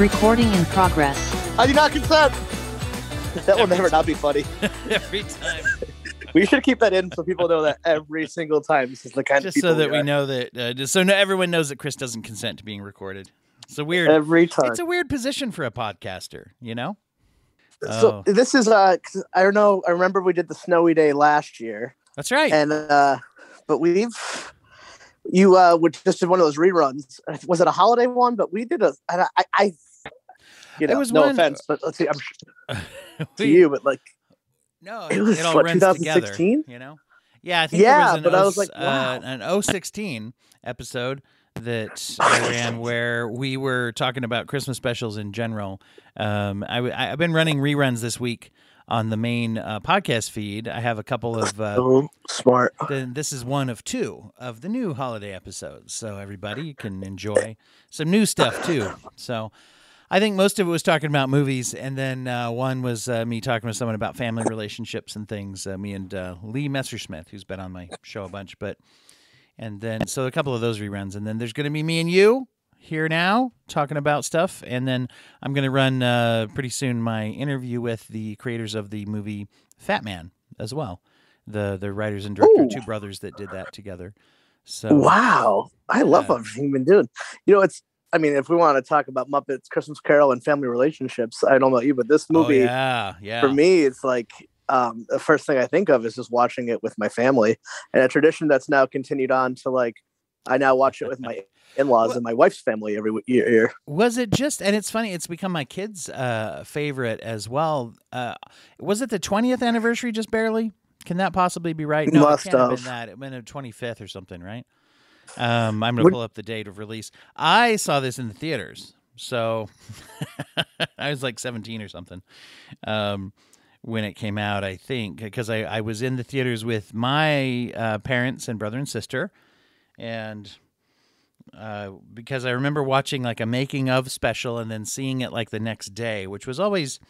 Recording in progress. I do not consent. That will Every never not be funny. every time, We should keep that in so people know that every single time. This is the kind just of people so that we are. know that, uh, just so no, everyone knows that Chris doesn't consent to being recorded. It's a weird. every time. It's a weird position for a podcaster, you know. So Oh. this is uh, 'cause I don't know. I remember we did the snowy day last year, That's right. and uh, but we've you uh, would just did one of those reruns. Was it a holiday one? But we did a. and I, I you know, was no one- offense, but let's see. I'm sure to you, but like No, It was, all what, runs together. 2016? You know. Yeah, I think Yeah, was but I O- was like, uh, an 016 episode that I ran where we were talking about Christmas specials in general. Um, I, w- I- I've been running reruns this week on the main uh, podcast feed. I have a couple of. Uh, oh, smart. then this is one of two of the new holiday episodes. So everybody can enjoy some new stuff too. So I think most of it was talking about movies, and then uh, one was uh, me talking with someone about family relationships and things. Uh, me and uh, Lee Messersmith, who's been on my show a bunch, but and then so a couple of those reruns, and then there's going to be me and you here now talking about stuff, and then I'm going to run uh, pretty soon my interview with the creators of the movie Fatman as well, the the writers and director, Ooh. two brothers that did that together. So Wow, I love everything you've been doing. You know, it's. I mean, if we want to talk about Muppets, Christmas Carol, and family relationships, I don't know about you, but this Oh, movie yeah, yeah. for me, it's like um, the first thing I think of is just watching it with my family, and a tradition that's now continued on to like I now watch it with my in-laws Well- and my wife's family every year. year. Was it just? And it's funny. It's become my kids' uh, favorite as well. Uh, was it the twentieth anniversary? Just barely. Can that possibly be right? No, Must it can't have have. been that. It went to twenty fifth or something, right? Um, I'm gonna Would- pull up the date of release. I saw this in the theaters, so I was like seventeen or something um, when it came out. I think because I, I was in the theaters with my uh, parents and brother and sister, and uh, because I remember watching like a making of special and then seeing it like the next day, which was always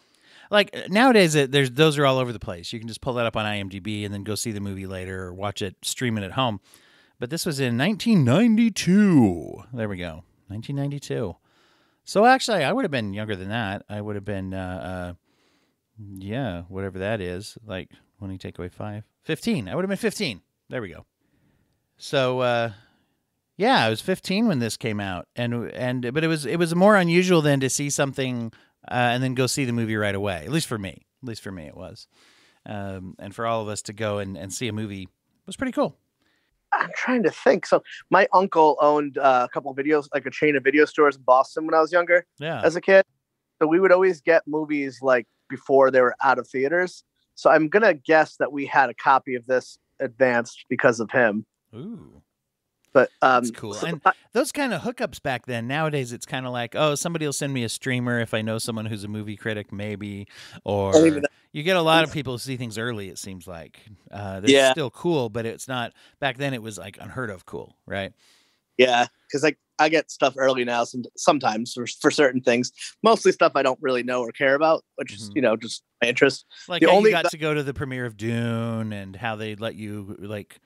like nowadays it, there's those are all over the place. You can just pull that up on IMDb and then go see the movie later or watch it streaming at home. But this was in 1992. There we go, 1992. So actually, I would have been younger than that. I would have been, uh, uh, yeah, whatever that is. Like when you take away five, 15. I would have been 15. There we go. So, uh, yeah, I was 15 when this came out, and and but it was it was more unusual than to see something uh, and then go see the movie right away. At least for me, at least for me, it was. Um, and for all of us to go and, and see a movie was pretty cool. I'm trying to think. So my uncle owned uh, a couple of videos, like a chain of video stores in Boston when I was younger Yeah, as a kid. So we would always get movies like before they were out of theaters. So I'm gonna guess that we had a copy of this advanced because of him. ooh, But um, That's cool. so And- I- those kind of hookups back then. Nowadays, it's kind of like, oh, somebody will send me a streamer if I know someone who's a movie critic, maybe, or you get a lot of people who see things early. It seems like uh, that's Yeah. still cool, but it's not. Back then, it was like unheard of cool, right? yeah, because like I get stuff early now. Some, sometimes for, for certain things, mostly stuff I don't really know or care about, which is Mhm. you know just my interest. Like The only you got to go to the premiere of Dune and how they let you like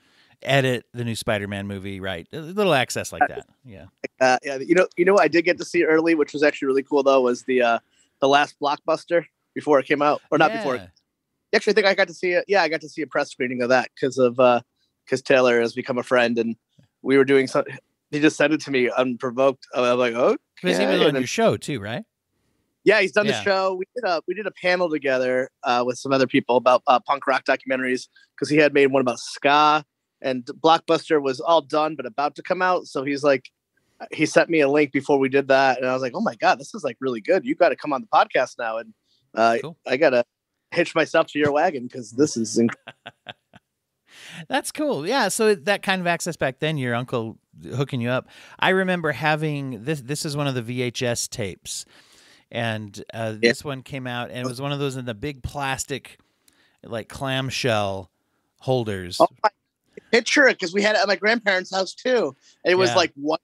edit the new Spider-Man movie, right? A little access like that. Yeah. Uh, yeah, you know, you know, what I did get to see early, which was actually really cool though, was the uh, the last blockbuster before it came out, or not before. Yeah. Actually, I think I got to see it. Yeah, I got to see a press screening of that because of uh because Taylor has become a friend, and we were doing something. He just sent it to me unprovoked. I'm like, oh, Because he was on your show too, right? yeah, he's done Yeah. the show. We did a we did a panel together uh, with some other people about uh, punk rock documentaries because he had made one about ska, and Blockbuster was all done but about to come out. So he's like, he sent me a link before we did that, and I was like, oh my god, this is like really good. You got to come on the podcast now, and uh, Cool. I gotta hitch myself to your wagon because this is inc- That's cool. Yeah. So that kind of access back then, your uncle hooking you up. I remember having this. This is one of the VHS tapes, and uh, Yeah. this one came out, and it was one of those in the big plastic, like clamshell holders. Oh, my picture it because we had it at my grandparents' house too. And it was Yeah. like what?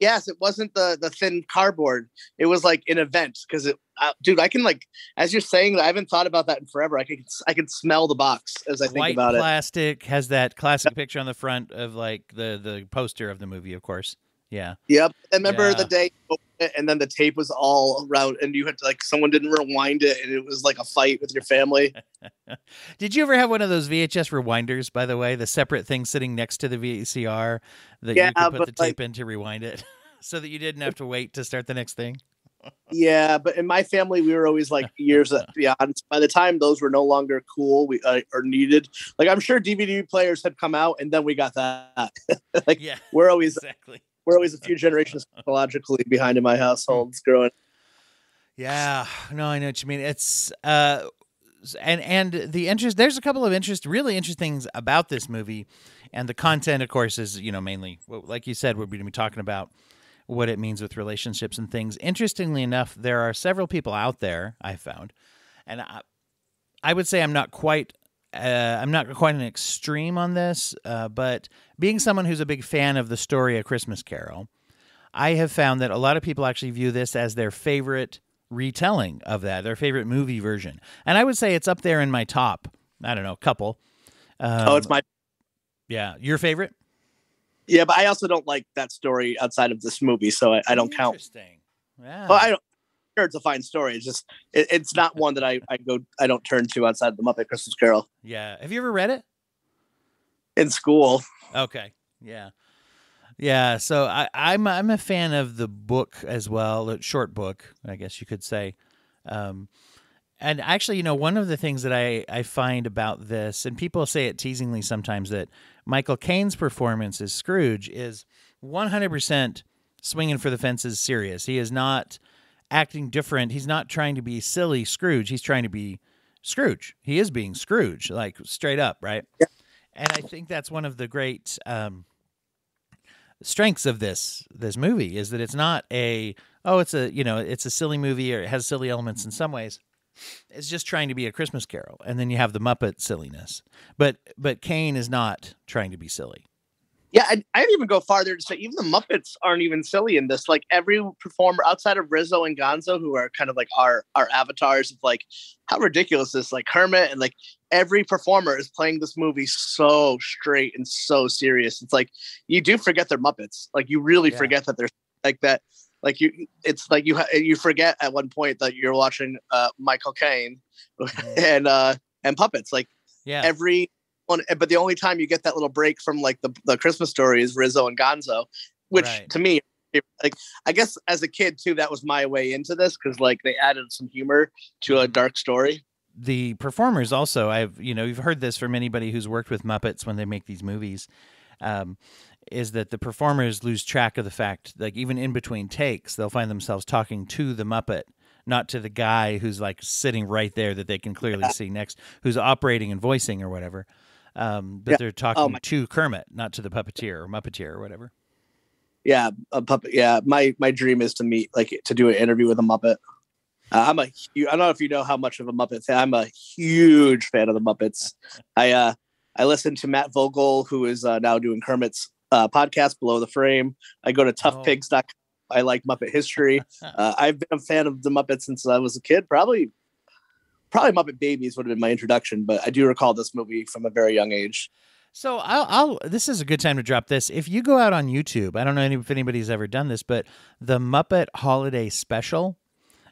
Yes, it wasn't the the thin cardboard. It was like an event because it, uh, dude. I can like as you're saying that. I haven't thought about that in forever. I can I can smell the box as I think White about it. plastic has that classic picture on the front of like the the poster of the movie, of course. Yeah. Yep. I remember Yeah. the day, you opened it, and then the tape was all around, and you had to like someone didn't rewind it, and it was like a fight with your family. Did you ever have one of those VHS rewinders, by the way, the separate thing sitting next to the VCR that Yeah, you could put the tape in to rewind it so that you didn't have to wait to start the next thing? yeah, but in my family, we were always like years beyond. By the time those were no longer cool, we uh, or needed. Like I'm sure DVD players had come out, and then we got that. like Yeah, we're always exactly. We're always a few generations chronologically behind in my households growing. Yeah, no, I know what you mean. It's uh, and and the interest. There's a couple of interest, really interesting things about this movie, and the content, of course, is you know mainly like you said, we're going to be talking about what it means with relationships and things. Interestingly enough, there are several people out there I found, and I, I would say I'm not quite. Uh, I'm not quite an extreme on this, uh, but being someone who's a big fan of the story of Christmas Carol, I have found that a lot of people actually view this as their favorite retelling of that, their favorite movie version. And I would say it's up there in my top, I don't know, couple. Um, oh, it's my yeah, your favorite? yeah, but I also don't like that story outside of this movie, so I, I don't count. Interesting. Yeah. Well, I don't. Sure, it's a fine story. It's just it, it's not one that I I go I don't turn to outside the Muppet Christmas Carol yeah. Have you ever read it? in school. Okay. Yeah. Yeah. So I, I'm I'm a fan of the book as well, the short book, I guess you could say. Um, and actually, you know, one of the things that I, I find about this, and people say it teasingly sometimes, that Michael Caine's performance as Scrooge is 100% swinging for the fences serious. He is not acting different. He's not trying to be silly Scrooge. He's trying to be Scrooge. He is being Scrooge, like straight up, right? And I think that's one of the great um, strengths of this this movie is that it's not a oh it's a you know it's a silly movie or it has silly elements in some ways. It's just trying to be a Christmas Carol, and then you have the Muppet silliness. But but Caine is not trying to be silly. Yeah, I, I'd even go farther to say even the Muppets aren't even silly in this. Like every performer outside of Rizzo and Gonzo, who are kind of like our our avatars of like how ridiculous this like Kermit and like every performer is playing this movie so straight and so serious. It's like you do forget they're Muppets. Like you really Yeah. forget that they're like that. Like you, it's like you ha- you forget at one point that you're watching uh, Michael Caine and uh, and puppets. Like Yeah, every one but the only time you get that little break from like the, the christmas story is rizzo and gonzo which Right. to me like i guess as a kid too that was my way into this because like they added some humor to a dark story. The performers also i've you know you've heard this from anybody who's worked with muppets when they make these movies um, is that the performers lose track of the fact like even in between takes they'll find themselves talking to the muppet not to the guy who's like sitting right there that they can clearly see next who's operating and voicing or whatever um, but Yeah. they're talking my- to kermit not to the puppeteer or muppeteer or whatever. Yeah a puppet yeah my my dream is to meet like to do an interview with a muppet. Uh, i'm a i don't know if you know how much of a muppet fan i'm a huge fan of the muppets. I uh i listen to matt vogel who is uh, now doing kermit's uh, podcast below the frame. I go to toughpigs.com i like muppet history. Uh, I've been a fan of the Muppets since I was a kid. Probably, probably Muppet Babies would have been my introduction, but I do recall this movie from a very young age. So I'll, I'll. This is a good time to drop this. If you go out on YouTube, I don't know any- if anybody's ever done this, but the Muppet Holiday Special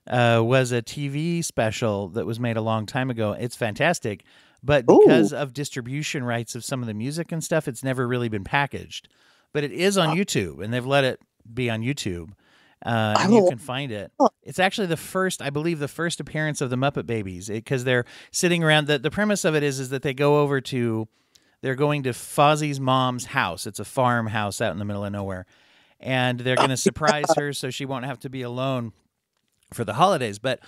uh, was a TV special that was made a long time ago. It's fantastic, but Ooh. because of distribution rights of some of the music and stuff, it's never really been packaged. But it is on YouTube, and they've let it be on YouTube. Uh, and you can find it. Oh. It's actually the first, I believe, the first appearance of the Muppet Babies because they're sitting around. The, the premise of it is is that they go over to they're going to Fozzie's mom's house. It's a farmhouse out in the middle of nowhere. And they're going to surprise her so she won't have to be alone for the holidays. But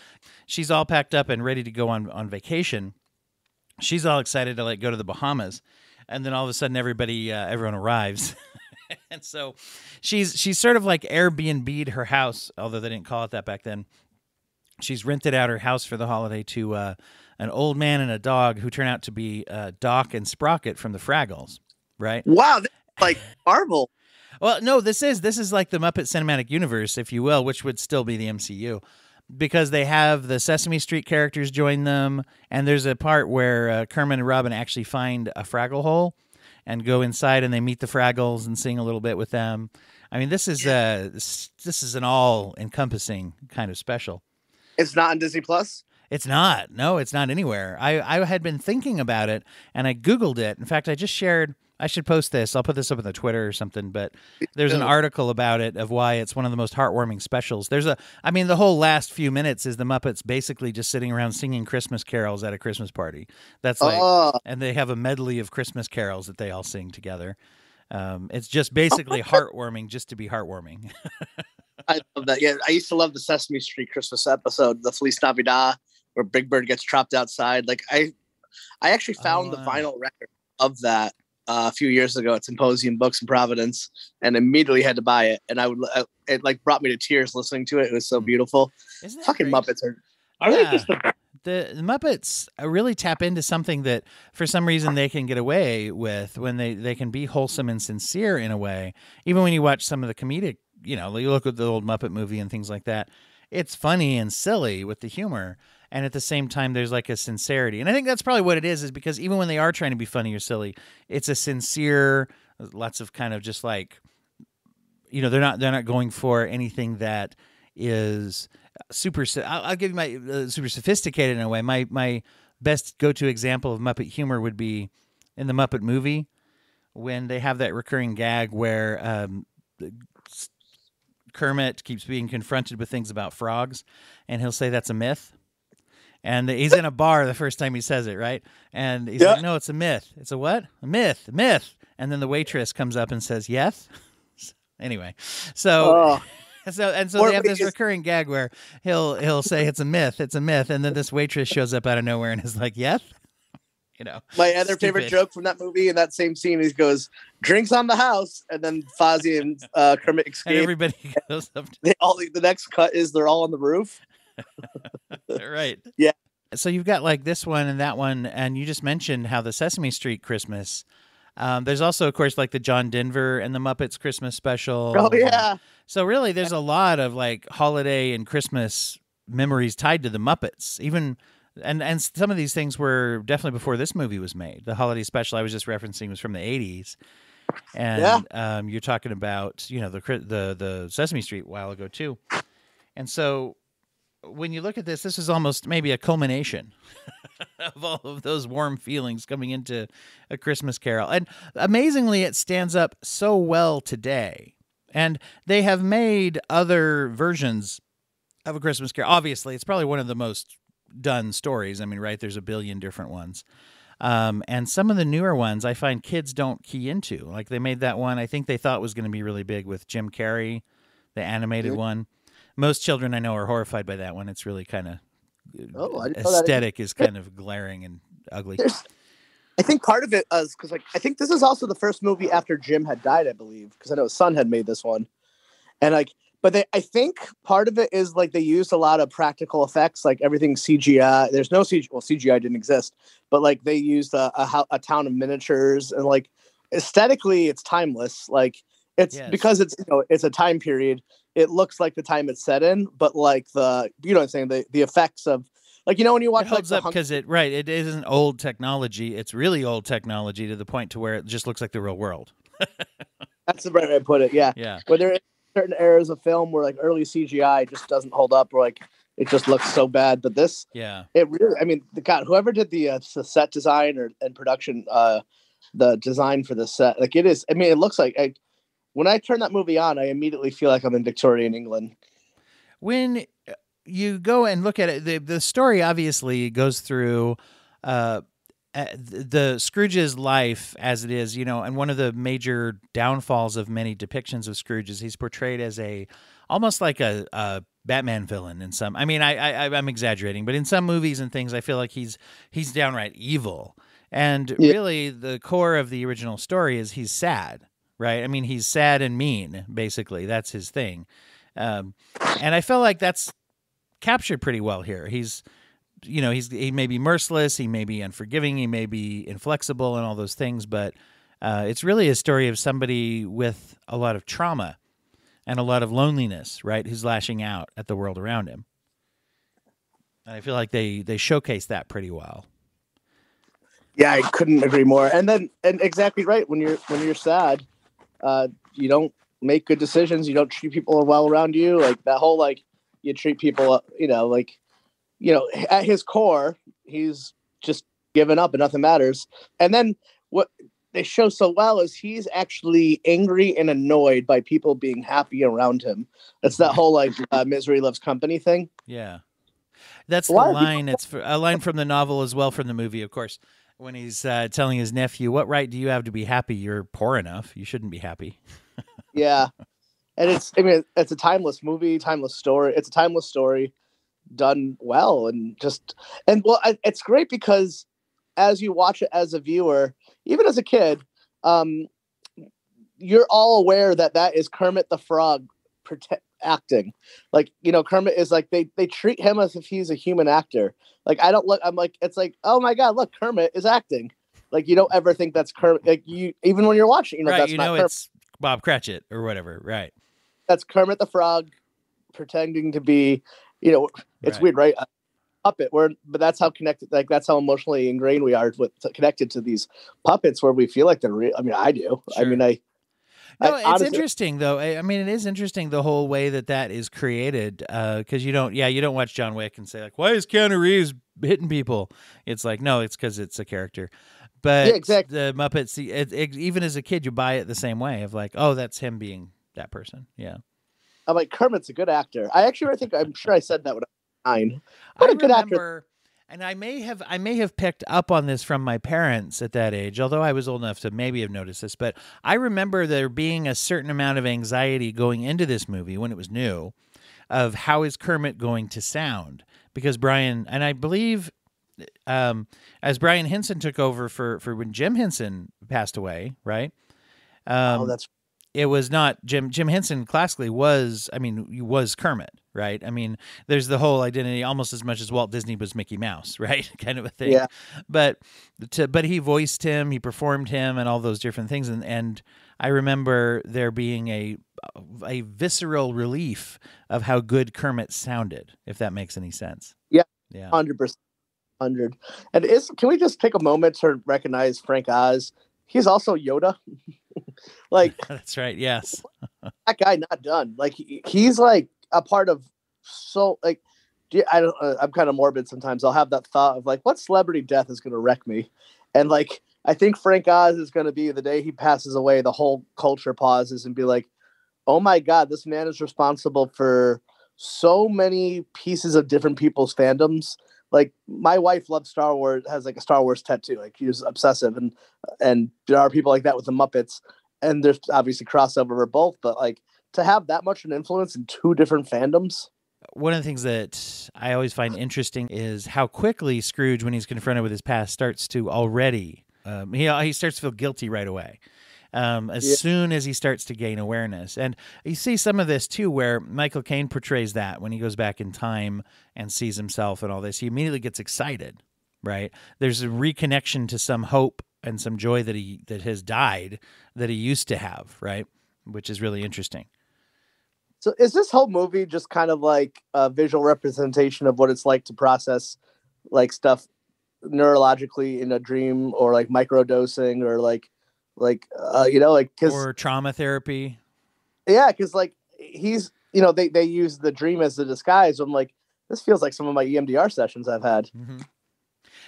she's all packed up and ready to go on, on vacation. She's all excited to like go to the Bahamas. And then all of a sudden everybody uh, everyone arrives. and so she's she's sort of like Airbnb'd her house, although they didn't call it that back then. She's rented out her house for the holiday to uh, an old man and a dog who turn out to be uh, Doc and Sprocket from the Fraggles, right? Wow, like Marvel. Well, no, this is this is like the Muppet Cinematic Universe, if you will, which would still be the MCU, because they have the Sesame Street characters join them, and there's a part where uh, Kermit and Robin actually find a Fraggle hole and go inside, and they meet the Fraggles and sing a little bit with them. I mean, this is uh this, this is an all encompassing kind of special. It's not on Disney Plus. It's not. No, it's not anywhere. I I had been thinking about it and I googled it. In fact, I just shared I should post this. I'll put this up on the Twitter or something, but there's an article about it of why it's one of the most heartwarming specials. There's a I mean the whole last few minutes is the Muppets basically just sitting around singing Christmas carols at a Christmas party. That's like Oh, and they have a medley of Christmas carols that they all sing together. Um, it's just basically heartwarming just to be heartwarming. I love that. Yeah, I used to love the Sesame Street Christmas episode, the Feliz Navidad, where Big Bird gets trapped outside. Like I, I actually found Oh, the vinyl record of that uh, a few years ago at Symposium Books in Providence, and immediately had to buy it. And I would, uh, it like brought me to tears listening to it. It was so Hmm. beautiful. Fucking great? Muppets are. Are they just the the, the Muppets uh, really tap into something that, for some reason, they can get away with when they, they can be wholesome and sincere in a way. Even when you watch some of the comedic, you know, you look at the old Muppet movie and things like that, it's funny and silly with the humor. And at the same time, there's like a sincerity. And I think that's probably what it is, is because even when they are trying to be funny or silly, it's a sincere, lots of kind of just like, you know, they're not they're not going for anything that is super. I'll, I'll give you my uh, super sophisticated in a way. My my best go to example of Muppet humor would be in the Muppet movie when they have that recurring gag where um, Kermit keeps being confronted with things about frogs, and he'll say that's a myth. And he's in a bar the first time he says it, right? And he's Yeah. like, "No, it's a myth. It's a what? A myth. A myth." And then the waitress comes up and says, "Yes." anyway, so Oh, so and so Or they have this because- recurring gag where he'll he'll say it's a myth, it's a myth, and then this waitress shows up out of nowhere and is like, "Yes," you know. my other favorite joke from that movie in that same scene, he goes, "Drinks on the house," and then Fozzie and uh, Kermit And escape. everybody goes up to they all the next cut is they're all on the roof. right. Yeah. So you've got like this one and that one, and you just mentioned how the Sesame Street Christmas. Um, there's also, of course, like the John Denver and the Muppets Christmas special. Oh yeah, So really, there's a lot of like holiday and Christmas memories tied to the Muppets. Even and and some of these things were definitely before this movie was made. The holiday special I was just referencing was from the '80s, and um, you're talking about you know the the the Sesame Street a while ago too. And so when you look at this, this is almost maybe a culmination of all of those warm feelings coming into a Christmas Carol. And amazingly, it stands up so well today. And they have made other versions of a Christmas Carol. Obviously, it's probably one of the most done stories. I mean, right? There's a billion different ones. Um, and some of the newer ones I find kids don't key into. Like they made that one I think they thought was going to be really big with Jim Carrey, the animated one. Most children I know are horrified by that one. It's really kind of Oh, I didn't know that. aesthetic is kind of glaring and ugly. There's, I think part of it is because like I think this is also the first movie after Jim had died, I believe, because I know his son had made this one, and like, but they, I think part of it is like they used a lot of practical effects, like everything CGI. There's no CGI, well, CGI didn't exist, but like they used a a, a town of miniatures, and like aesthetically, it's timeless. Like it's Yes. because it's you know it's a time period. It looks like the time it's set in, but like the you know what I'm saying the the effects of like you know when you watch It holds the up because it right. It isn't old technology. It's really old technology to the point to where it just looks like the real world. that's the right way to put it. Yeah. Yeah, where there are certain eras of film where like early CGI just doesn't hold up, or like it just looks so bad. But this, yeah. it really, I mean, the God, whoever did the, uh, the set design or and production, uh, the design for the set, like it is. I mean, it looks like I, when I turn that movie on, I immediately feel like I'm in Victorian England. when uh, you go and look at it, the the story obviously goes through uh, uh, the Scrooge's life as it is, you know, and one of the major downfalls of many depictions of Scrooge is he's portrayed as a almost like a, a Batman villain in some. I mean, I, I I'm exaggerating, but in some movies and things, I feel like he's he's downright evil. And Yeah. really, the core of the original story is he's sad, right? I mean, he's sad and mean, basically. That's his thing. Um, and I feel like that's captured pretty well here. He's, you know, he's he may be merciless, he may be unforgiving, he may be inflexible, and all those things, but uh, it's really a story of somebody with a lot of trauma and a lot of loneliness, right? Who's lashing out at the world around him. And I feel like they they showcase that pretty well. Yeah, I couldn't agree more. And then, and exactly right. When you're when you're sad, uh, you don't make good decisions. You don't treat people well around you. Like that whole like you treat people, you know, like you know, at his core, he's just given up and nothing matters. And then what they show so well is he's actually angry and annoyed by people being happy around him. It's that whole like uh, misery loves company thing. Yeah. That's the line. It's for, a line from the novel as well from the movie, of course. When he's uh, telling his nephew, "What right do you have to be happy? You're poor enough. You shouldn't be happy." Yeah. And it's I mean it's a timeless movie, timeless story. It's a timeless story done well and just and well it's great because as you watch it as a viewer, even as a kid, um you're all aware that that is Kermit the Frog prote- acting. Like, you know, Kermit is like they they treat him as if he's a human actor. Like I don't look I'm like it's like, "Oh my god, look, Kermit is acting." Like you don't ever think that's Kermit like you even when you're watching, you know right. that's You not know Kermit. it's Bob Cratchit or whatever. Right. that's Kermit the Frog pretending to be, you know, it's Right. weird, right? A puppet. We're, but that's how connected, like that's how emotionally ingrained we are with connected to these puppets, where we feel like they're real. I mean, I do. I mean, I. No, I it's honestly- interesting though. I, I mean, it is interesting the whole way that that is created. Uh, because you don't, yeah, you don't watch John Wick and say like, "Why is Keanu Reeves hitting people?" It's like, no, it's because it's a character. But Yeah, exactly. the Muppets, it, it, even as a kid, you buy it the same way of like, oh, that's him being that person. Yeah, I'm like Kermit's a good actor. I actually, I think I'm sure I said that when I was nine. What I a good actor. And I may have I may have picked up on this from my parents at that age, although I was old enough to maybe have noticed this. But I remember there being a certain amount of anxiety going into this movie when it was new, of how is Kermit going to sound because Brian and I believe. Um, as Brian Henson took over for for when Jim Henson passed away, right? Um, oh, that's it was not Jim Jim Henson classically was I mean he was Kermit right I mean there's the whole identity almost as much as Walt Disney was Mickey Mouse right kind of a thing Yeah. but to but he voiced him he performed him and all those different things and and I remember there being a a visceral relief of how good Kermit sounded if that makes any sense Yeah. yeah hundred percent, hundred. And is can we just take a moment to recognize Frank Oz? He's also Yoda. like that's right yes that guy not done. Like he, he's like a part of so like I don't uh, I'm kind of morbid sometimes. I'll have that thought of like what celebrity death is going to wreck me. And like I think Frank Oz is going to be the day he passes away the whole culture pauses and be like oh my god, this man is responsible for so many pieces of different people's fandoms. Like my wife loves Star Wars, has like a Star Wars tattoo. Like she's obsessive, and and there are people like that with the Muppets, and there's obviously crossover for both. But like to have that much of an influence in two different fandoms, one of the things that I always find interesting is how quickly Scrooge, when he's confronted with his past, starts to already um, he he starts to feel guilty right away. Um, as Yeah. soon as he starts to gain awareness, and you see some of this too, where Michael Caine portrays that when he goes back in time and sees himself and all this, he immediately gets excited. Right? There's a reconnection to some hope and some joy that he that has died that he used to have. Right? Which is really interesting. So is this whole movie just kind of like a visual representation of what it's like to process like stuff neurologically in a dream or like microdosing or like like uh you know like because Or trauma therapy. yeah because like he's you know they they use the dream as the disguise. I'm like this feels like some of my emdr sessions i've had. Hmm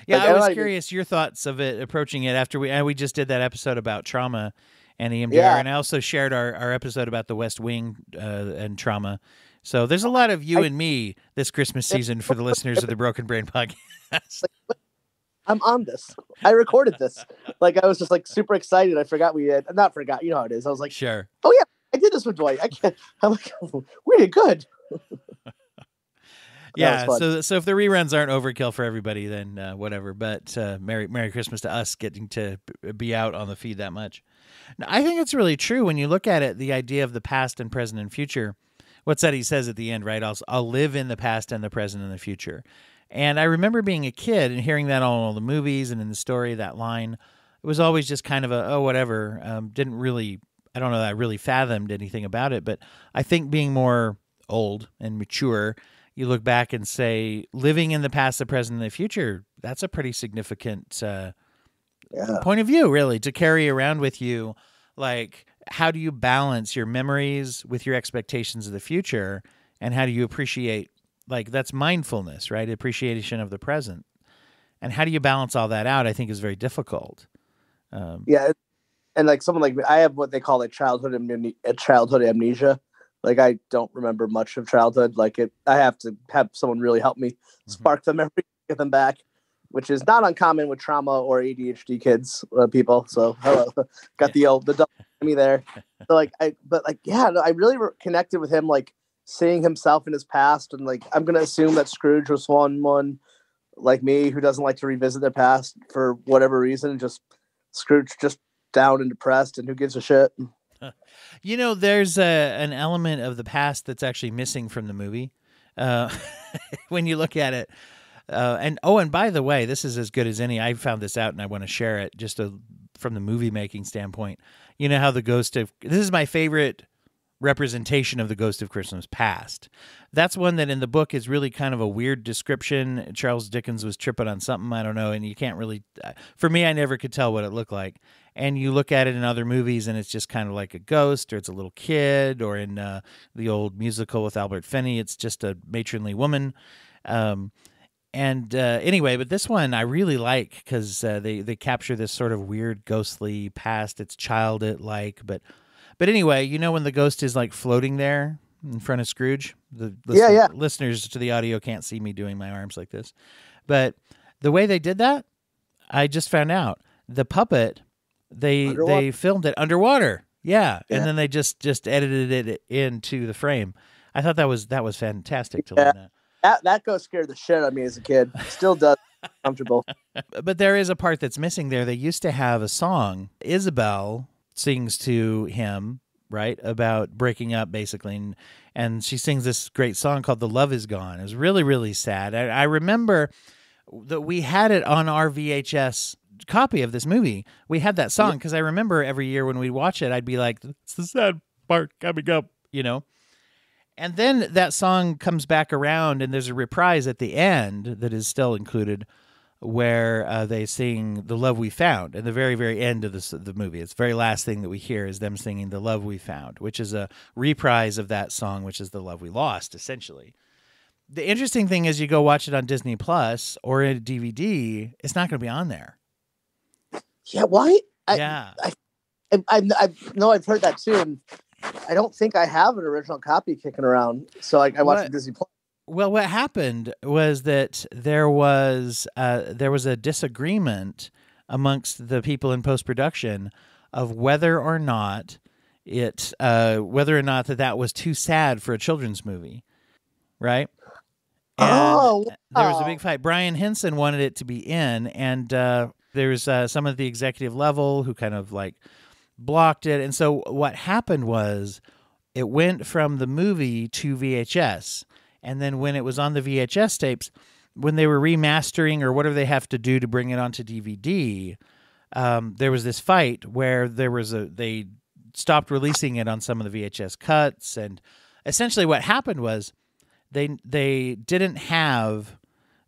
Yeah, Like, I I was don't curious your thoughts of it approaching it after we and we just did that episode about trauma and EMDR, Yeah. and I also shared our, our episode about the West Wing uh, and trauma. So there's a lot of you I- and me this Christmas season for the listeners of the Broken Brain podcast. i'm on this i recorded this like i was just like super excited i forgot we had not forgot you know how it is i was like sure. Oh yeah, I did this with dwight i can't i'm like we did good Yeah. So so if the reruns aren't overkill for everybody, then uh, whatever. But uh, Merry Merry Christmas to us getting to be out on the feed that much. Now, I think it's really true when you look at it. The idea of the past and present and future. What's that he says at the end, right? I'll I'll live in the past and the present and the future. And I remember being a kid and hearing that all the movies and in the story. That line, it was always just kind of a oh whatever. Um, didn't really. I don't know that I really fathomed anything about it, but I think being more old and mature you look back and say living in the past the present and the future that's a pretty significant uh, yeah. point of view really to carry around with you like how do you balance your memories with your expectations of the future and how do you appreciate like that's mindfulness right? Appreciation of the present. And how do you balance all that out i think is very difficult. Um, yeah and like someone like me i have what they call like childhood amne- childhood amnesia. Like i don't remember much of childhood. Like it i have to have someone really help me mm-hmm. spark mm-hmm. the memory get them back which is not uncommon with trauma or adhd kids uh, people. So hello. Got the old the double me there. So like i but like yeah i really connected with him like seeing himself in his past and like i'm gonna assume that scrooge was one one like me who doesn't like to revisit their past for whatever reason just scrooge just down and depressed and who gives a shit. You know there's a, an element of the past that's actually missing from the movie uh, when you look at it uh, and oh and by the way this is as good as any i found this out and i want to share it just a, from the movie making standpoint you know how the ghost of this is my favorite representation of the ghost of Christmas past. That's one that in the book is really kind of a weird description. Charles Dickens was tripping on something, I don't know, and you can't really uh, for me I never could tell what it looked like. And you look at it in other movies and it's just kind of like a ghost or it's a little kid or in uh, the old musical with Albert Finney it's just a matronly woman. Um, and uh, anyway, but this one I really like because uh, they they capture this sort of weird ghostly past. It's childlike, but but anyway, you know when the ghost is like floating there in front of Scrooge. The yeah, yeah. listeners to the audio can't see me doing my arms like this, but the way they did that, I just found out the puppet they underwater. they filmed it underwater. Yeah. yeah. and then they just just edited it into the frame. I thought that was that was fantastic to yeah. learn that. That that ghost scared the shit out of me as a kid. Still does. comfortable. But there is a part that's missing there. They used to have a song. Isabel sings to him, right, about breaking up, basically. And, and she sings this great song called The Love Is Gone. It was really, really sad. I, I remember that we had it on our VHS copy of this movie. We had that song because I remember every year when we'd watch it, I'd be like, it's the sad part coming up, you know? And then that song comes back around, and there's a reprise at the end that is still included where uh, they sing "The Love We Found" in the very, very end of the the movie. It's the very last thing that we hear is them singing "The Love We Found," which is a reprise of that song, which is "The Love We Lost," essentially. The interesting thing is, you go watch it on Disney Plus or a DVD, it's not going to be on there. Yeah, why? I, yeah, I, I, I, I know I've heard that too, and I don't think I have an original copy kicking around. So I, I watched Disney Plus. Well, what happened was that there was uh, there was a disagreement amongst the people in post production of whether or not it uh, whether or not that that was too sad for a children's movie, right? And oh, wow. there was a big fight. Brian Henson wanted it to be in, and uh, there's uh, some of the executive level who kind of like blocked it. And so what happened was it went from the movie to VHS and then when it was on the VHS tapes, when they were remastering or whatever they have to do to bring it onto DVD, um, there was this fight where there was a they stopped releasing it on some of the VHS cuts, and essentially what happened was they they didn't have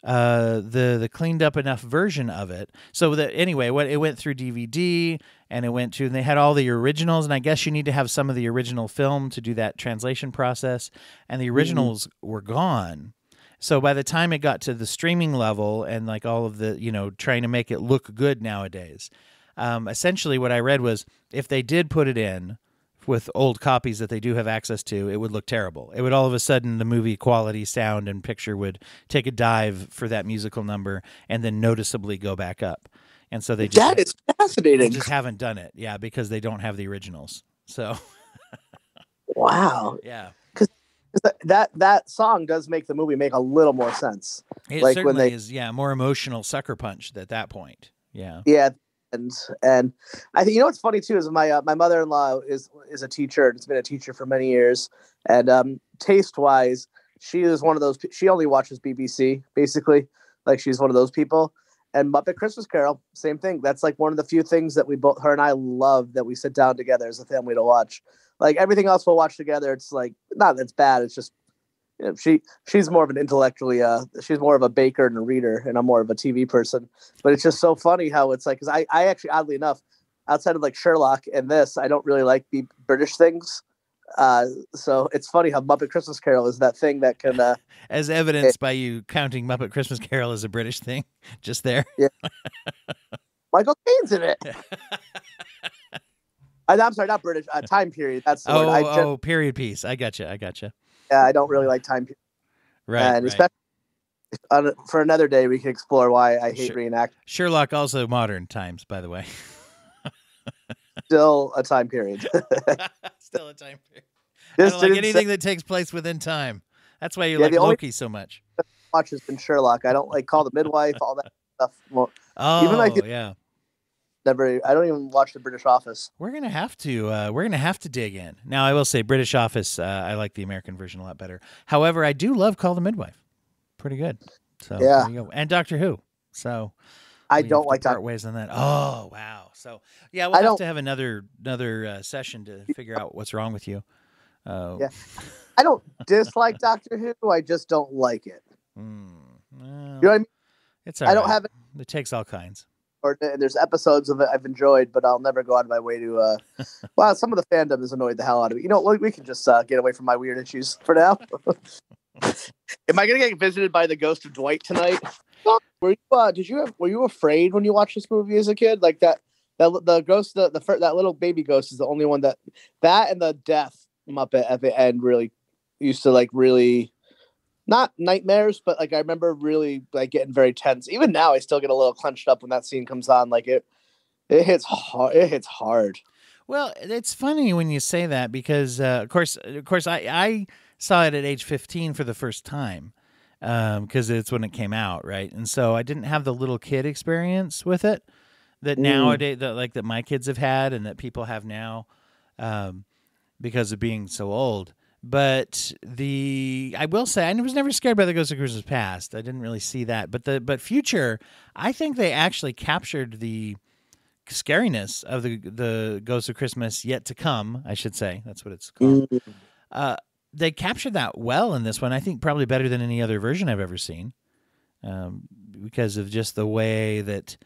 uh, the the cleaned up enough version of it. So that anyway, what it went through DVD and it went to and they had all the originals and I guess you need to have some of the original film to do that translation process and the mm-hmm. originals mm-hmm. were gone. So by the time it got to the streaming level and like all of the, you know, trying to make it look good nowadays, um, essentially what I read was if they did put it in, with old copies that they do have access to, it would look terrible. It would all of a sudden the movie quality, sound, and picture would take a dive for that musical number and then noticeably go back up. And so they just that is fascinating. just haven't done it, yeah, because they don't have the originals. So, wow, yeah, because that that song does make the movie make a little more sense. It like certainly when they, is, yeah, more emotional sucker punch at that point. Yeah, yeah, and and I think you know what's funny too is my uh, my mother in law is is a teacher and has been a teacher for many years, and um, taste wise, she is one of those. She only watches BBC basically, like she's one of those people. And Muppet Christmas Carol, same thing. That's like one of the few things that we both, her and I, love that we sit down together as a family to watch. Like everything else we'll watch together, it's like not that's bad. It's just you know, she she's more of an intellectually uh she's more of a baker and a reader and i'm more of a tv person but it's just so funny how it's like because I, I actually oddly enough outside of like Sherlock and this, I don't really like the British things. Uh, so it's funny how Muppet Christmas Carol is that thing that can. Uh, As evidenced by you counting Muppet Christmas Carol as a British thing, just there. Michael Caine's in it. I, I'm sorry, not British. Uh, time period. That's the word. Oh, I just, oh, period piece. I got you. I got you. yeah, I don't really like time period. Right. and right. especially on, for another day, we can explore why I hate Sure. reenact. Sherlock also modern times, by the way. Still a time period. Still a time period. I don't like didn't say anything that takes place within time. That's why you Yeah, like only- Loki so much. Watch has been Sherlock. I don't like call the midwife, all that stuff. Well, Oh, Even like the- yeah. never. I don't even watch the British Office. We're gonna have to. Uh, we're gonna have to dig in. Now, I will say, British Office. Uh, I like the American version a lot better. However, I do love Call the Midwife. Pretty good. So Yeah. there you go. And Doctor Who. So I we don't to like part that. ways on that. Oh wow. So yeah, we'll I have don't- to have another another uh, session to figure out what's wrong with you. Uh, Yeah. I don't dislike Doctor Who. I just don't like it. mm, well, You know what I mean? it's I don't have it, It takes all kinds. or and there's episodes of it I've enjoyed, but I'll never go out of my way to. uh Well, some of the fandom has annoyed the hell out of me. You know, we, we can just uh, get away from my weird issues for now. Am I gonna get visited by the ghost of Dwight tonight? Were you? Uh, did you? Have, were you afraid when you watched this movie as a kid? Like that? That the ghost, the the fir- that little baby ghost is the only one that that and the death Muppet at the end really used to like really not nightmares, but like I remember really like getting very tense. Even now, I still get a little clenched up when that scene comes on. Like it, it hits hard. It hits hard. Well, it's funny when you say that because, uh, of course, of course, I, I saw it at age 15 for the first time because it's when it came out, right? And so I didn't have the little kid experience with it that Mm. nowadays, that like that my kids have had and that people have now um, because of being so old. But the I will say I was never scared by the Ghost of Christmas Past. I didn't really see that, but the but Future, I think they actually captured the scariness of the the Ghost of Christmas yet to come. I should say that's what it's called. Uh, they captured that well in this one. I think probably better than any other version I've ever seen, um, because of just the way that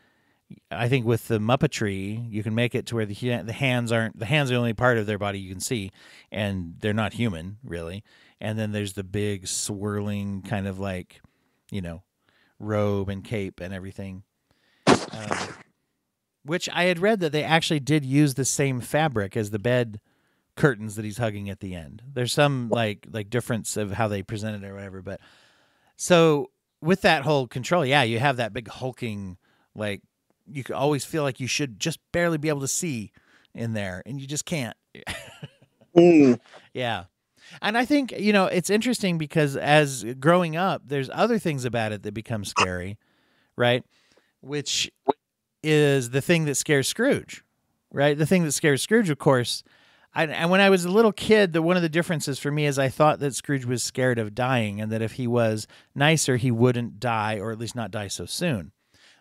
I think with the Muppetry you can make it to where the the hands aren't the hands are the only part of their body you can see, and they're not human really. And then there's the big swirling kind of like, you know, robe and cape and everything. Um, which I had read that they actually did use the same fabric as the bed curtains that he's hugging at the end. There's some like like difference of how they presented it or whatever, but so with that whole control, yeah, you have that big hulking like you could always feel like you should just barely be able to see in there and you just can't. Mm. Yeah. And I think, you know, it's interesting because as growing up, there's other things about it that become scary, right? Which is the thing that scares Scrooge, right? The thing that scares Scrooge, of course. I, and when I was a little kid, the one of the differences for me is I thought that Scrooge was scared of dying and that if he was nicer, he wouldn't die or at least not die so soon.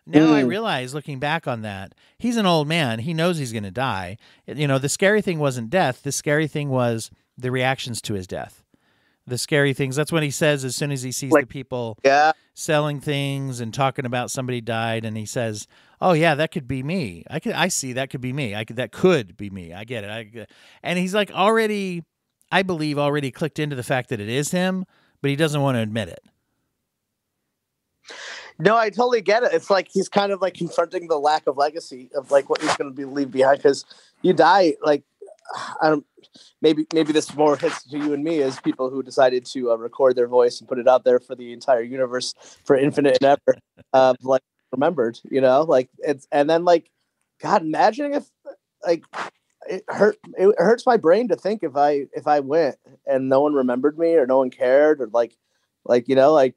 Now I Mm. realize, looking back on that, he's an old man. He knows he's going to die. You know, the scary thing wasn't death. The scary thing was the reactions to his death. The scary things. That's what he says, as soon as he sees Like- the people Yeah. selling things and talking about somebody died, and he says, "Oh yeah, that could be me. I could, I see that could be me. I could, that could be me. I get it. I, and he's like already, I believe, already clicked into the fact that it is him, but he doesn't want to admit it. No, I totally get it. It's like he's kind of like confronting the lack of legacy of like what he's going to be leave behind because you die like I don't maybe maybe this more hits to you and me as people who decided to uh, record their voice and put it out there for the entire universe for infinite and ever uh, like remembered you know? Like it's and then like God imagining if like it hurt it hurts my brain to think if I if I went and no one remembered me or no one cared or like like you know like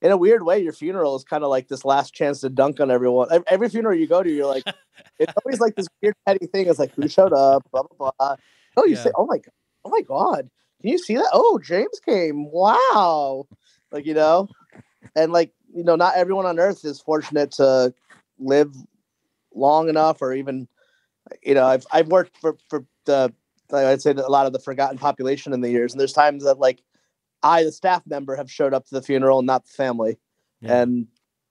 in a weird way, your funeral is kind of like this last chance to dunk on everyone. Every funeral you go to, you're like, it's always like this weird petty thing. It's like, who showed up? Blah blah blah. Oh, you Yeah. say, oh my god, oh my god, can you see that? Oh, James came. Wow, like you know, and like you know, not everyone on Earth is fortunate to live long enough, or even, you know, I've I've worked for for the like I'd say a lot of the forgotten population in the years, and there's times that like I, the staff member, have showed up to the funeral and not the family Yeah. and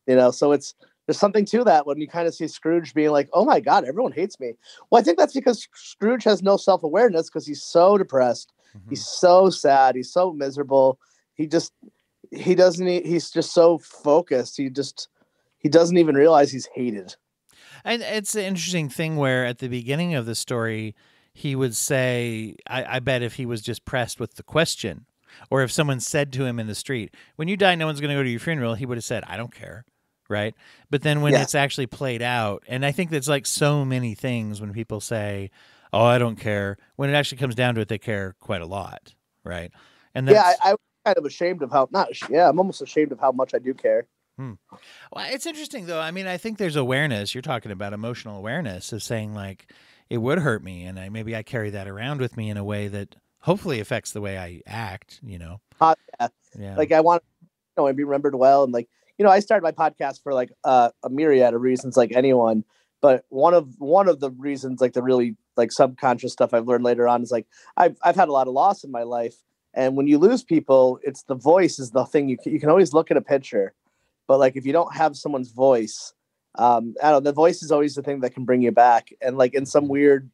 you know so it's there's something to that when you kind of see Scrooge being like, "Oh my God, everyone hates me." Well, I think that's because Scrooge has no self awareness because he's so depressed, Mhm. he's so sad, he's so miserable. He just he doesn't. He's just so focused. He just he doesn't even realize he's hated. And it's an interesting thing where at the beginning of the story, he would say, I, I bet if he was just pressed with the question, or if someone said to him in the street, When you die, no one's going to go to your funeral, he would have said, I don't care. Right. But then when Yeah. it's actually played out, and I think that's like so many things when people say, Oh, I don't care, when it actually comes down to it, they care quite a lot. Right. And that's, Yeah, I, I'm kind of ashamed of how not. Yeah, I'm almost ashamed of how much I do care. Hmm. Well, it's interesting though. I mean, I think there's awareness. You're talking about emotional awareness of saying like it would hurt me, and I maybe I carry that around with me in a way that hopefully affects the way I act. You know, Uh, yeah. yeah, Like I want you know, and be remembered well, and like you know, I started my podcast for like uh, a myriad of reasons, like anyone. But one of one of the reasons, like the really like subconscious stuff I've learned later on, is like I've I've had a lot of loss in my life, and when you lose people, it's the voice is the thing you can, you can always look at a picture, but like if you don't have someone's voice, um, I don't know, the voice is always the thing that can bring you back, and like in some weird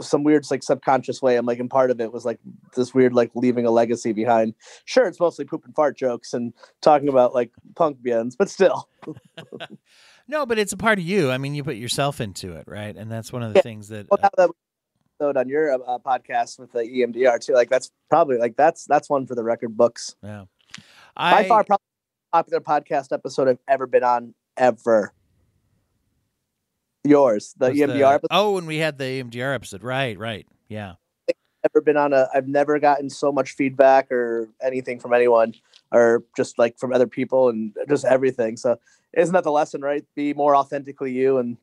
some weird like subconscious way i'm like and part of it was like this weird like leaving a legacy behind sure it's mostly poop and fart jokes and talking about like punk bands but still no, but it's a part of you. I mean, you put yourself into it, right? And that's one of the Yeah. things that. well, uh, now that on your uh, podcast with the emdr too like that's probably like that's that's one for the record books yeah, by far probably the most popular podcast episode i've ever been on ever yours the emdr episode Oh, when we had the EMDR episode, right, right, yeah. ever been on a I've never gotten so much feedback or anything from anyone or just like from other people and just everything. So isn't that the lesson, right? Be more authentically you and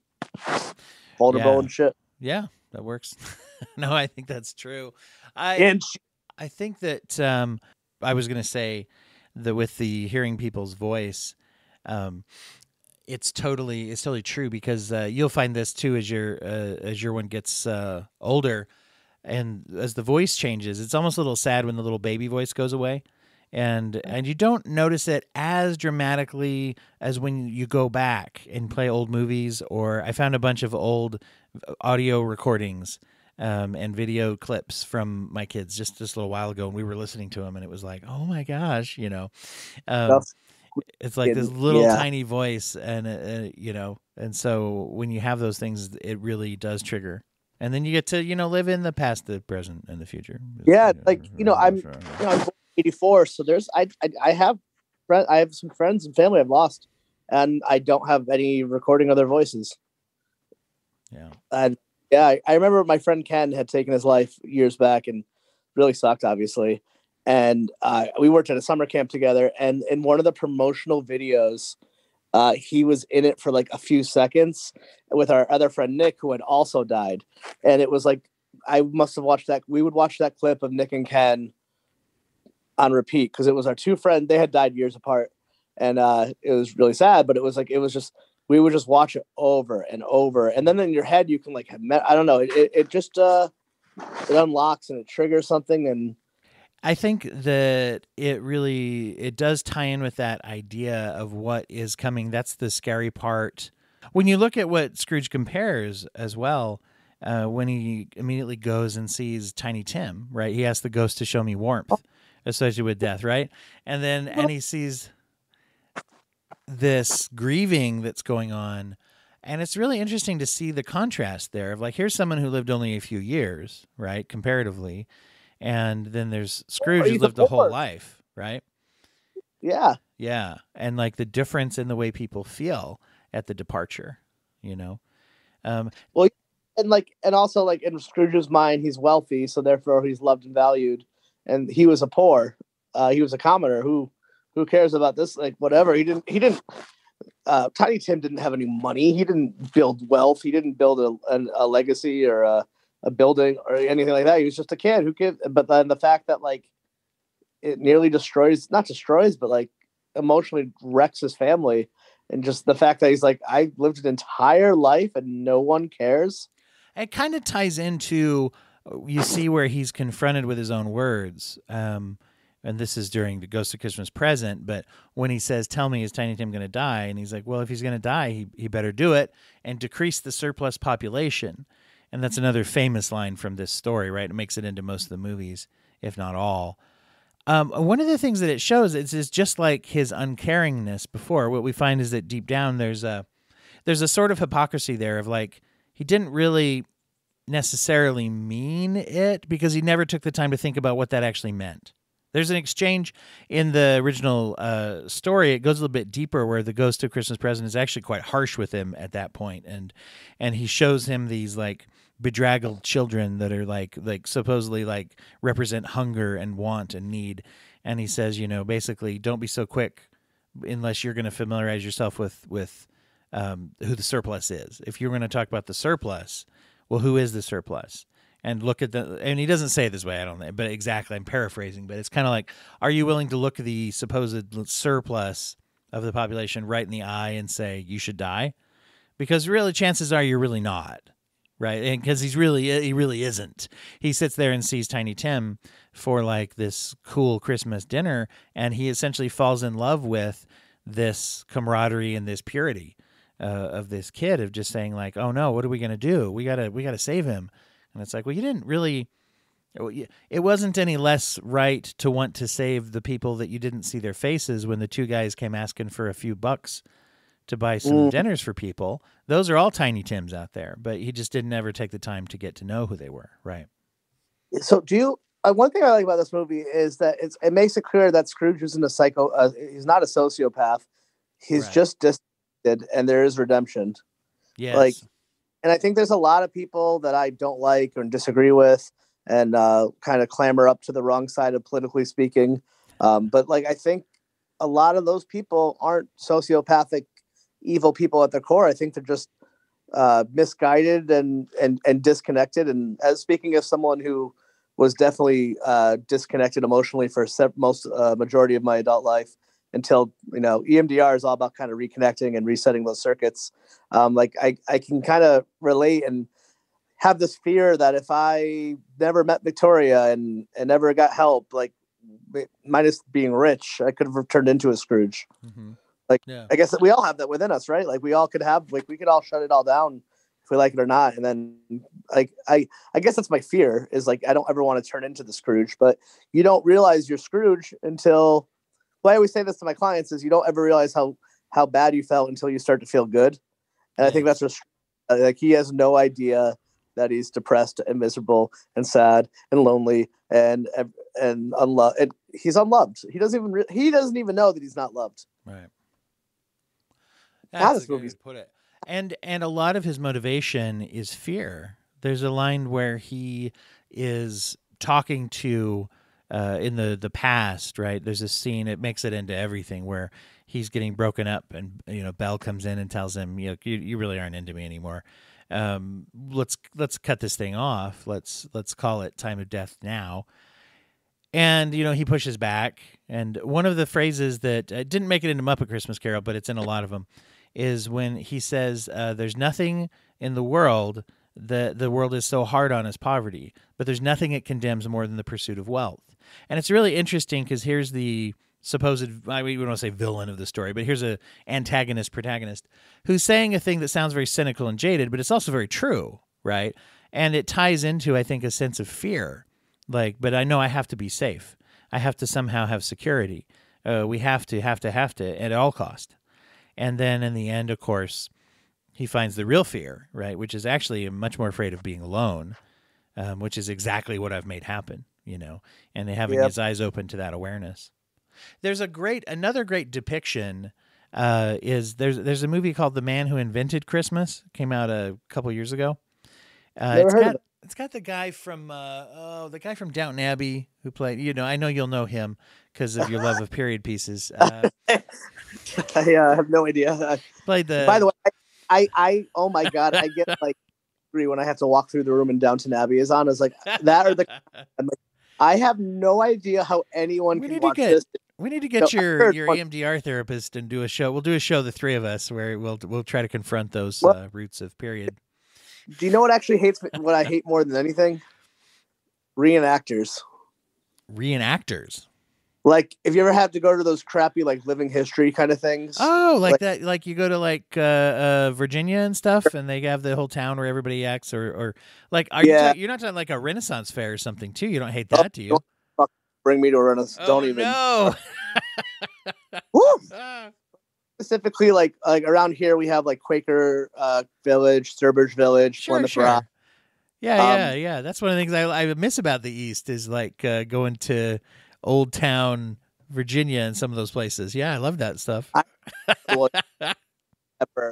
vulnerable Yeah. and shit. Yeah, that works. no, I think that's true. I And I think that um, I was going to say that with the hearing people's voice, um, it's totally it's totally true because uh, you'll find this too as your uh, as your one gets uh, older, and as the voice changes, it's almost a little sad when the little baby voice goes away. And and you don't notice it as dramatically as when you go back and play old movies. Or I found a bunch of old audio recordings um, and video clips from my kids just just a little while ago, and we were listening to them, and it was like, oh my gosh, you know, um, it's like this little yeah. tiny voice, and uh, uh, you know, and so when you have those things, it really does trigger, and then you get to you know live in the past, the present, and the future. Yeah, like, you know, I'm- you know, I'm 84, so there's I I, I have friend, I have some friends and family I've lost and I don't have any recording of their voices. yeah, And yeah, I, I remember my friend Ken had taken his life years back and really sucked, obviously. And uh, we worked at a summer camp together. And in one of the promotional videos, uh, he was in it for like a few seconds with our other friend Nick, who had also died. And it was like, I must have watched that. We would watch that clip of Nick and Ken on repeat because it was our two friends. They had died years apart. And uh, it was really sad, but it was like, it was just, we would just watch it over and over and then in your head you can like have met, i don't know it, it, it just uh it unlocks and it triggers something and I think that it really it does tie in with that idea of what is coming. That's the scary part. When you look at what Scrooge compares as well, uh, when he immediately goes and sees Tiny Tim, right? He asks the ghost to show me warmth associated with death, right? And then and he sees this grieving that's going on. And it's really interesting to see the contrast there of like here's someone who lived only a few years, right, comparatively, and then there's Scrooge who lived a whole life, right? yeah. Yeah, and like the difference in the way people feel at the departure, you know. Um, well, and like and also like in scrooge's mind he's wealthy so therefore he's loved and valued and he was a poor uh he was a commoner. Who who cares about this? Like whatever. He didn't he didn't uh tiny tim didn't have any money. He didn't build wealth. He didn't build a, a, a legacy or a, a building or anything like that. He was just a kid. Who could but then the fact that like it nearly destroys not destroys but like emotionally wrecks his family. And just the fact that he's like i lived an entire life and no one cares. It kind of ties into uh, you see where he's confronted with his own words. Um, and this is during the Ghost of Christmas Present, but when he says, Tell me, is Tiny Tim going to die? And he's like, Well, if he's going to die, he, he better do it and decrease the surplus population. And that's another famous line from this story, right? It makes it into most of the movies, if not all. Um, one of the things that it shows is, is just like his uncaringness before. What we find is that deep down there's a there's a sort of hypocrisy there of like he didn't really necessarily mean it because he never took the time to think about what that actually meant. There's an exchange in the original uh, story. It goes a little bit deeper, where the ghost of Christmas present is actually quite harsh with him at that point, and and he shows him these like bedraggled children that are like like supposedly like represent hunger and want and need, and he says, you know, basically, don't be so quick unless you're going to familiarize yourself with with um, who the surplus is. If you're going to talk about the surplus, well, who is the surplus? and look at the and he doesn't say it this way i don't know but exactly i'm paraphrasing but it's kind of like are you willing to look the supposed surplus of the population right in the eye and say you should die because really chances are you're really not right? And because he's really he really isn't. He sits there and sees tiny tim for like this cool christmas dinner and he essentially falls in love with this camaraderie and this purity uh, of this kid of just saying like oh no what are we going to do? We gotta we gotta save him. And it's like, well, you didn't really. It wasn't any less right to want to save the people that you didn't see their faces when the two guys came asking for a few bucks to buy some mm. dinners for people. Those are all Tiny Tims out there, but he just didn't ever take the time to get to know who they were. Right. So, do you? Uh, one thing I like about this movie is that it makes it clear that Scrooge isn't a psycho. Uh, he's not a sociopath. He's right. just disgusted, and there is redemption. Yes. Like and I think there's a lot of people that I don't like or disagree with, and uh, kind of clamber up to the wrong side of politically speaking. Um, but like, I think a lot of those people aren't sociopathic, evil people at their core. I think they're just uh, misguided and and and disconnected. And as speaking of someone who was definitely uh, disconnected emotionally for most uh, majority of my adult life, until you know EMDR is all about kind of reconnecting and resetting those circuits. Um, like I, I can kind of relate and have this fear that if I never met Victoria and and never got help, like minus being rich, I could have turned into a Scrooge. Mm-hmm. Like yeah. I guess we all have that within us, right? Like we all could have like we could all shut it all down if we like it or not. And then like I I guess that's my fear is like I don't ever want to turn into the Scrooge, but you don't realize you're Scrooge until well, I always say this to my clients is you don't ever realize how how bad you felt until you start to feel good. And I think that's just uh, like he has no idea that he's depressed and miserable and sad and lonely and and unloved. And he's unloved. He doesn't even re- he doesn't even know that he's not loved. Right. That's good to put it. And and a lot of his motivation is fear. There's a line where he is talking to uh, in the the past, right? There's a scene. It makes it into everything where he's getting broken up, and you know, Belle comes in and tells him, you know, you, you really aren't into me anymore. Um, let's let's cut this thing off. Let's let's call it time of death now. And you know, he pushes back. And one of the phrases that uh, didn't make it into Muppet Christmas Carol, but it's in a lot of them, is when he says, uh, "There's nothing in the world." that the world is so hard on as poverty, but there's nothing it condemns more than the pursuit of wealth. And it's really interesting because here's the supposed I mean, we don't want to say villain of the story, but here's a antagonist protagonist who's saying a thing that sounds very cynical and jaded, but it's also very true, right? And it ties into I think a sense of fear, like, but I know I have to be safe. I have to somehow have security. Uh, we have to, have to, have to at all cost. And then in the end, of course, he finds the real fear, right? Which is actually much more afraid of being alone, um, which is exactly what I've made happen you know, and having yep. his eyes open to that awareness. There's a great, another great depiction uh, is there's there's a movie called The Man Who Invented Christmas came out a couple years ago. Uh, it's got it's got the guy from uh, oh the guy from Downton Abbey who played you know I know you'll know him because of your love of period pieces. Uh, I uh, have no idea. I played the. By the way, I I oh my god I get like three when I have to walk through the room in Downton Abbey is on. Is like that or the. Like, I have no idea how anyone we can watch get, this. We need to get no, your your EMDR therapist and do a show. We'll do a show, the three of us, where we'll we'll try to confront those well, uh, roots of period. Do you know what actually hates what I hate more than anything? Reenactors. Reenactors. Like if you ever have to go to those crappy like living history kind of things. Oh, like, Like- that, like you go to like uh, uh, Virginia and stuff, and they have the whole town where everybody acts, or, or like, are you? Yeah. ta- you're not talking like a Renaissance fair or something too. You don't hate Oh, that, do you? Bring me to a Renaissance. Oh, Don't even. No. Ah. Specifically, like like around here, we have like Quaker uh, Village, Sturbridge Village, sure, sure. Rock. Yeah, Um, yeah, yeah. That's one of the things I, I miss about the East is like uh, going to Old Town, Virginia, and some of those places. Yeah, I love that stuff. Well.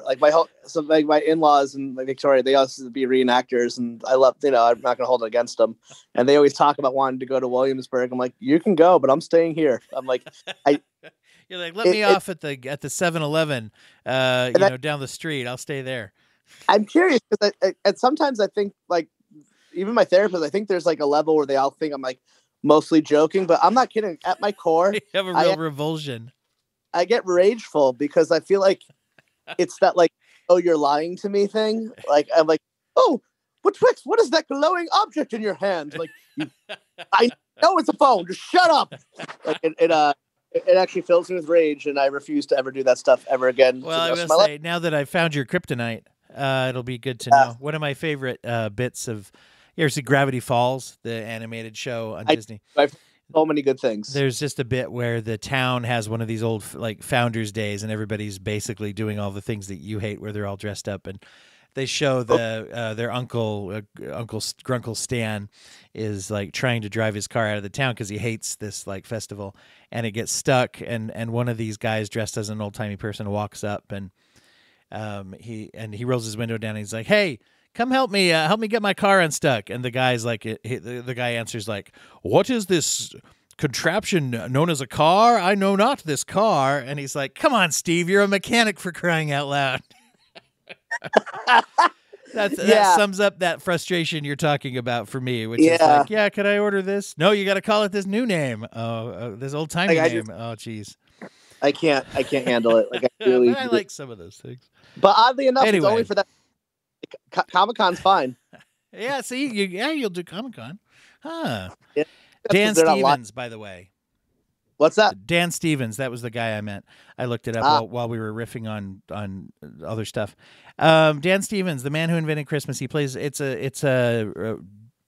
Like my whole, so like my in-laws in like Victoria, they also be reenactors, and I love, you know, I'm not gonna hold it against them. And they always talk about wanting to go to Williamsburg. I'm like, you can go, but I'm staying here. I'm like, You're like, let It- me it- off at the at the 7-Eleven, uh, you I- know, down the street. I'll stay there. I'm curious because I, I, and sometimes I think like even my therapist, I think there's like a level where they all think I'm like mostly joking, but I'm not kidding. At my core, You have a real revulsion. I get rageful because I feel like it's that like, oh, you're lying to me thing. Like I'm like, oh, what Twix? What is that glowing object in your hand? Like, you, I know it's a phone. Just shut up. Like it, it uh, it, actually fills me with rage, and I refuse to ever do that stuff ever again. Well, I will my life. say now that I've found your kryptonite, uh, it'll be good to Yeah. know. One of my favorite uh, bits of you ever see Gravity Falls, the animated show on I- Disney? so many good things. There's just a bit where the town has one of these old like founders days, and everybody's basically doing all the things that you hate, where they're all dressed up, and they show the uh, their uncle, uh, Uncle Grunkle Stan, is like trying to drive his car out of the town because he hates this like festival, and it gets stuck, and and one of these guys dressed as an old timey person walks up, and um he and he rolls his window down, and he's like, hey. Come help me! Uh, help me get my car unstuck. And the guy's like, he, the, the guy answers like, "What is this contraption known as a car? I know not this car. And he's like, Come on, Steve, you're a mechanic for crying out loud. That's, That sums up that frustration you're talking about for me, which is Yeah. like, yeah, can I order this? No, you got to call it this new name. Oh, uh, this old timey Like, name. just- oh, jeez. I can't. I can't handle it. Like I really. I like some of those things. But oddly enough, it's Anyway. only for that. Comic Con's fine. Yeah, see, you, yeah, you'll do Comic Con. Huh. Yeah. Dan They're not li- Stevens, by the way. What's that? Dan Stevens, that was the guy I met. I looked it up Ah. while, while we were riffing on on other stuff. Um, Dan Stevens, the man who invented Christmas, he plays. It's a it's a, uh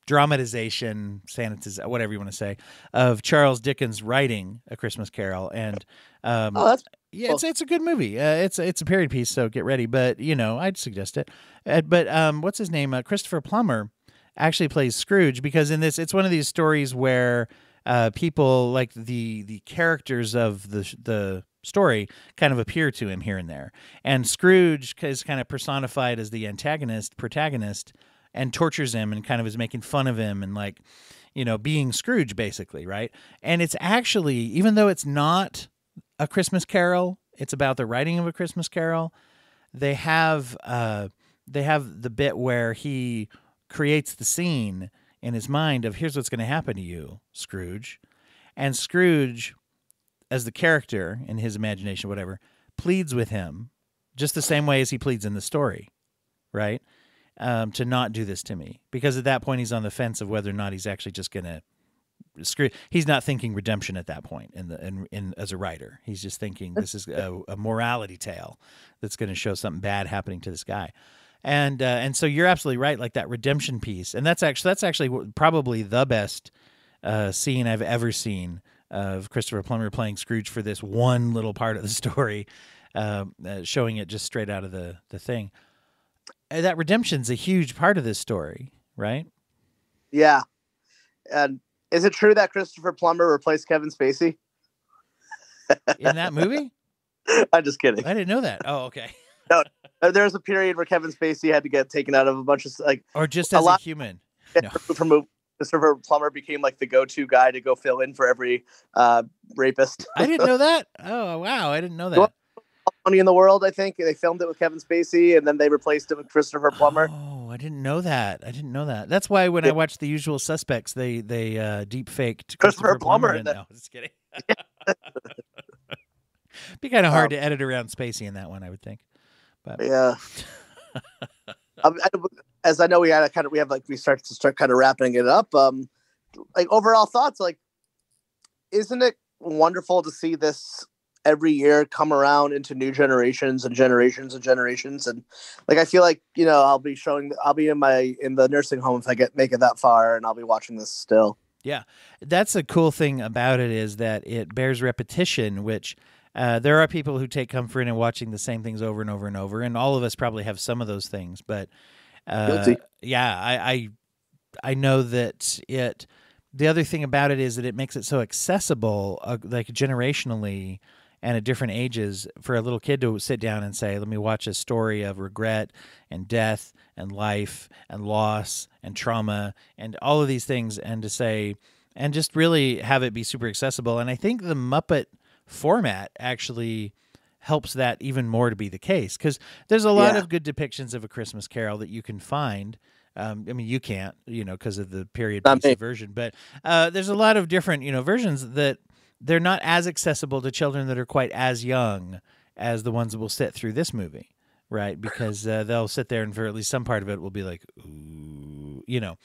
dramatization, sanitiz, whatever you want to say, of Charles Dickens writing A Christmas Carol, and um, Oh, that's yeah, it's it's a good movie. Uh, it's it's a period piece, so get ready. But you know, I'd suggest it. Uh, but um, what's his name? Uh, Christopher Plummer actually plays Scrooge because in this, it's one of these stories where uh, people like the the characters of the the story kind of appear to him here and there, and Scrooge is kind of personified as the antagonist, protagonist, and tortures him and kind of is making fun of him and like you know being Scrooge basically, right? And it's actually even though it's not a Christmas Carol. It's about the writing of a Christmas Carol. They have uh, they have the bit where he creates the scene in his mind of here's what's going to happen to you, Scrooge, and Scrooge, as the character in his imagination, whatever, pleads with him just the same way as he pleads in the story, right? Um, to not do this to me because at that point he's on the fence of whether or not he's actually just going to screw he's not thinking redemption at that point in the in, in as a writer. He's just thinking this is a, a morality tale that's going to show something bad happening to this guy. And uh, and so you're absolutely right like that redemption piece and that's actually that's actually probably the best uh, scene i've ever seen of christopher plummer playing scrooge for this one little part of the story uh, uh, showing it just straight out of the the thing. That redemption's a huge part of this story right? Yeah. And is it true that Christopher Plummer replaced Kevin Spacey? in that movie I'm just kidding. i didn't know that oh okay Uh, There was a period where Kevin Spacey had to get taken out of a bunch of like or just A as a, lot- human No. from. Christopher Plummer became like the go-to guy to go fill in for every uh, rapist. I didn't know that. Oh wow, I didn't know that. Money in the World, I think they filmed it with Kevin Spacey, and then they replaced it with Christopher Plummer. Oh, I didn't know that. I didn't know that. That's why when I watched The Usual Suspects, they they uh, deep faked Christopher Christopher Plummer. Plummer that. No, just kidding. Be kind of hard to edit around Spacey in that one, I would think. But Yeah. um, I- as I know, we had a kind of we have like we start to start kind of wrapping it up. Um, like overall thoughts, like, isn't it wonderful to see this every year come around into new generations and generations and generations. And like i feel like you know i'll be showing i'll be in my in the nursing home if i get make it that far and i'll be watching this still. Yeah. That's a cool thing about it is that it bears repetition which uh, there are people who take comfort in watching the same things over and over and over and all of us probably have some of those things but uh, yeah I, I i know that it the other thing about it is that it makes it so accessible uh, like generationally and at different ages for a little kid to sit down and say, let me watch a story of regret and death and life and loss and trauma and all of these things, and to say, and just really have it be super accessible. And I think the Muppet format actually helps that even more to be the case because there's a lot yeah. of good depictions of a Christmas Carol that you can find. Um, I mean, you can't, you know, because of the period piece version, but uh, there's a lot of different, you know, versions that they're not as accessible to children that are quite as young as the ones that will sit through this movie, right? Because uh, they'll sit there and for at least some part of it will be like, ooh, you know.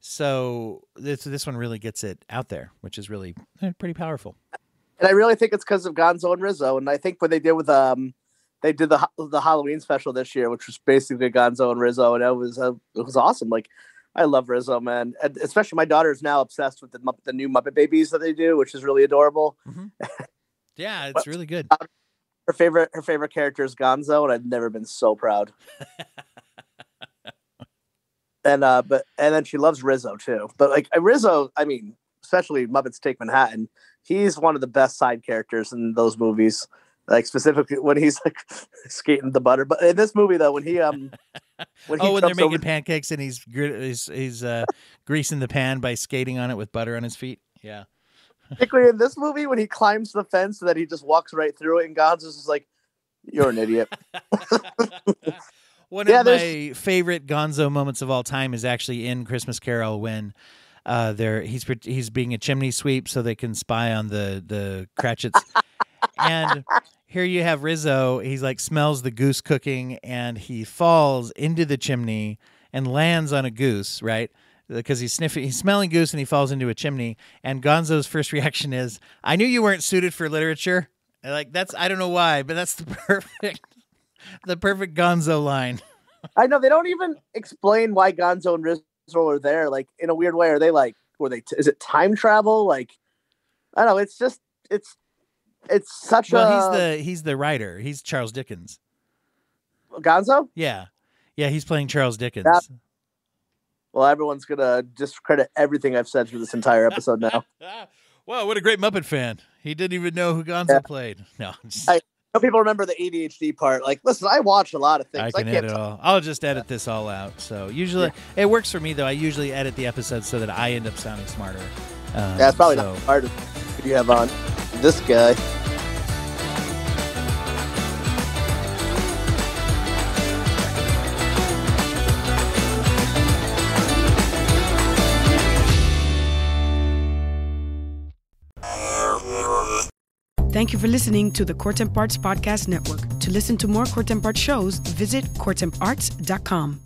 So this this one really gets it out there, which is really eh, pretty powerful. And I really think it's because of Gonzo and Rizzo, and I think what they did with um, they did the the Halloween special this year, which was basically Gonzo and Rizzo, and it was uh, it was awesome. Like I love Rizzo, man. And especially my daughter is now obsessed with the the new Muppet Babies that they do, which is really adorable. Mm-hmm. Yeah, it's really good. Her favorite her favorite character is Gonzo, and I've never been so proud. and uh, but and then she loves Rizzo too. But like Rizzo, I mean, especially Muppets Take Manhattan, he's one of the best side characters in those movies like specifically when he's like skating the butter. But in this movie, though, when he um, when he oh, when they're making over... pancakes and he's he's he's uh, greasing the pan by skating on it with butter on his feet. Yeah. Particularly in this movie, when he climbs the fence, so that he just walks right through it, and Gonzo's is like, "You're an idiot." One yeah, of there's... my favorite Gonzo moments of all time is actually in Christmas Carol when uh, there he's he's being a chimney sweep so they can spy on the the Cratchits and here you have Rizzo. He's like smells the goose cooking, and he falls into the chimney and lands on a goose, right? Because he's sniffing, he's smelling goose, and he falls into a chimney. And Gonzo's first reaction is, "I knew you weren't suited for literature." like that's I don't know why, but that's the perfect, the perfect Gonzo line. I know they don't even explain why Gonzo and Rizzo are there. Like in a weird way, are they like? Were they? T- is it time travel? Like I don't know. It's just it's it's such well, a. he's the he's the writer. He's Charles Dickens. Gonzo. Yeah, yeah, he's playing Charles Dickens. That... Well, everyone's gonna discredit everything I've said through this entire episode now. wow, what a great Muppet fan! He didn't even know who Gonzo yeah. played. No, I know people remember the ADHD part. Like, listen, I watch a lot of things. I can I edit all. I'll just edit this all out. So usually yeah. it works for me though. I usually edit the episodes so that I end up sounding smarter. Um, yeah, it's probably so. not hard you have on this guy. Thank you for listening to the Court Parts Podcast Network. To listen to more Court Arts shows, visit courtemparts.com.